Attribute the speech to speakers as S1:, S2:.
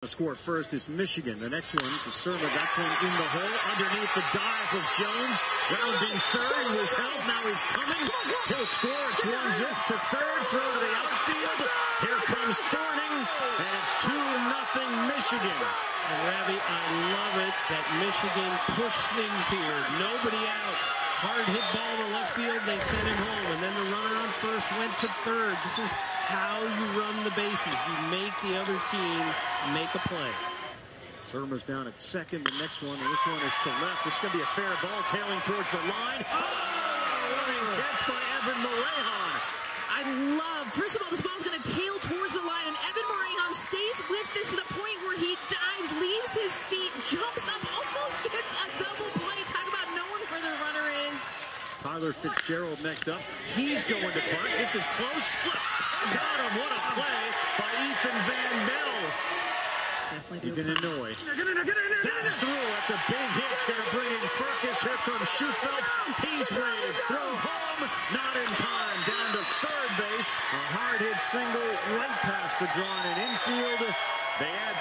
S1: The score first is Michigan. The next one to Serva. That's one in the hole. Underneath the dive of Jones. Rounding third. He was held. Now he's coming. He'll score. It's one zip to third. Throw to the outfield. Here comes Thorning. And it's 2 nothing Michigan.
S2: And Ravi, I love it that Michigan pushed things here. Nobody out. Hard hit ball to left field. They sent him home. And then the runner on first went to third. This is how you run the bases. You make the other team make a play.
S1: Serva's down at second. The next one, this one is to left. This is going to be a fair ball tailing towards the line. Oh, running catch by Evan Morejon.
S3: I love, first of all, this ball's going to tail towards the line, and Evan Morejon stays with this to the point where he dives, leaves his feet, jumps up, almost gets a double play. Talk about knowing where the runner is.
S1: Tyler Fitzgerald next up. He's going to punt. This is close. Got him. What a play by Ethan Van Bell. Ethan Inouye. That's through. That's a big hit. It's going to bring in Farkas. Here comes Shufelt. He's waited. Throw home. Not in time. Down to third base. A hard hit single right past the drawn in infield. They add